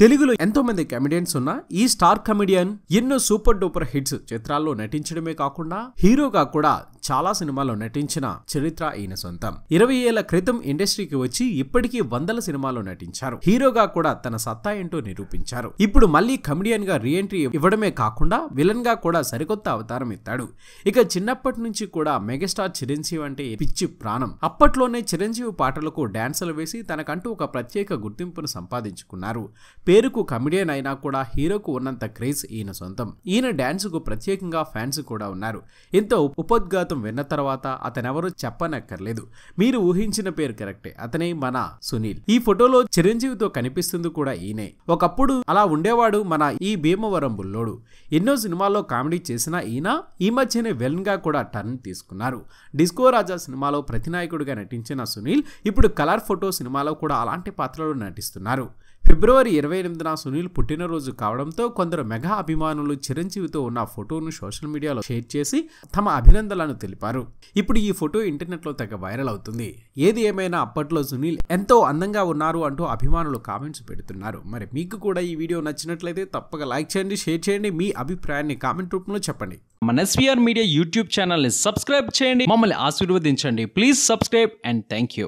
తెలుగులో ఎంతో మంది కమెడియన్స్ ఉన్న ఈ స్టార్ కమెడియన్ ఎన్నో సూపర్ డూపర్ హిట్స్ చిత్రాల్లో నటించడమే కాకుండా హీరోగా కూడా చాలా సినిమాల్లో నటించిన చరిత్ర ఈయన సొంతం. ఇరవై ఏళ్ళ క్రితం ఇండస్ట్రీకి వచ్చి ఇప్పటికీ వందల సినిమాల్లో నటించారు. హీరోగా కూడా తన సత్తా ఏంటో నిరూపించారు. ఇప్పుడు మళ్ళీ కమెడియన్గా రీఎంట్రీ ఇవ్వడమే కాకుండా విలన్గా కూడా సరికొత్త అవతారం ఎత్తాడు. ఇక చిన్నప్పటి నుంచి కూడా మెగాస్టార్ చిరంజీవి అంటే పిచ్చి ప్రాణం. అప్పట్లోనే చిరంజీవి పాటలకు డాన్సులు వేసి తనకంటూ ఒక ప్రత్యేక గుర్తింపును సంపాదించుకున్నారు. పేరుకు కమెడియన్ అయినా కూడా హీరోకు ఉన్నంత క్రేజ్ ఈయన సొంతం. ఈయన డ్యాన్స్కు కు ప్రత్యేకంగా ఫ్యాన్స్ కూడా ఉన్నారు. ఇంత ఉపోద్ఘాతం విన్న తర్వాత అతనెవరూ చెప్పనక్కర్లేదు. మీరు ఊహించిన పేరు కరెక్టే అతనే మన సునీల్. ఈ ఫోటోలో చిరంజీవితో కనిపిస్తుంది కూడా ఈయనే. ఒకప్పుడు అలా ఉండేవాడు మన ఈ భీమవరం బుల్లోడు. ఎన్నో సినిమాల్లో కామెడీ చేసిన ఈయన ఈ మధ్యనే వెల్న్గా గా కూడా టర్న్ తీసుకున్నారు. డిస్కో రాజా సినిమాలో ప్రతినాయకుడిగా నటించిన సునీల్ ఇప్పుడు కలర్ ఫోటో సినిమాలో కూడా అలాంటి పాత్రలు నటిస్తున్నారు. ఫిబ్రవరి ఇరవై ఎనిమిదిన సునీల్ పుట్టినరోజు కావడంతో కొందరు మెగా అభిమానులు చిరంజీవితో ఉన్న ఫోటోను సోషల్ మీడియాలో షేర్ చేసి తమ అభినందనలను తెలిపారు. ఇప్పుడు ఈ ఫోటో ఇంటర్నెట్లో తెగ వైరల్ అవుతుంది. ఏది ఏమైనా అప్పట్లో సునీల్ ఎంతో అందంగా ఉన్నారు అంటూ అభిమానులు కామెంట్స్ పెడుతున్నారు. మరి మీకు కూడా ఈ వీడియో నచ్చినట్లయితే తప్పక లైక్ చేయండి షేర్ చేయండి మీ అభిప్రాయాన్ని కామెంట్ రూపంలో చెప్పండి. మన ఎస్వీఆర్ మీడియా యూట్యూబ్ ఛానల్ని సబ్స్క్రైబ్ చేయండి మమ్మల్ని ఆశీర్వదించండి. Please subscribe and thank you